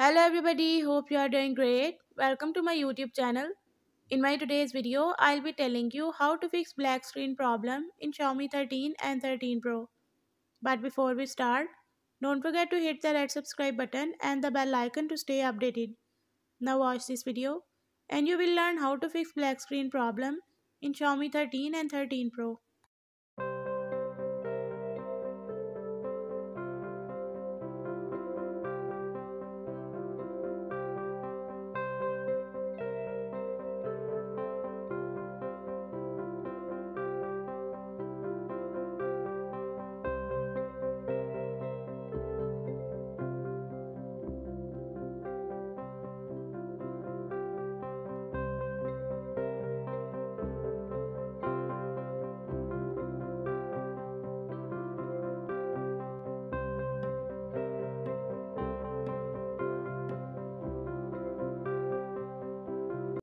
Hello everybody, hope you are doing great. Welcome to my YouTube channel. In my today's video, I'll be telling you how to fix black screen problem in Xiaomi 13 and 13 Pro. But before we start, don't forget to hit the red subscribe button and the bell icon to stay updated. Now watch this video and you will learn how to fix black screen problem in Xiaomi 13 and 13 Pro.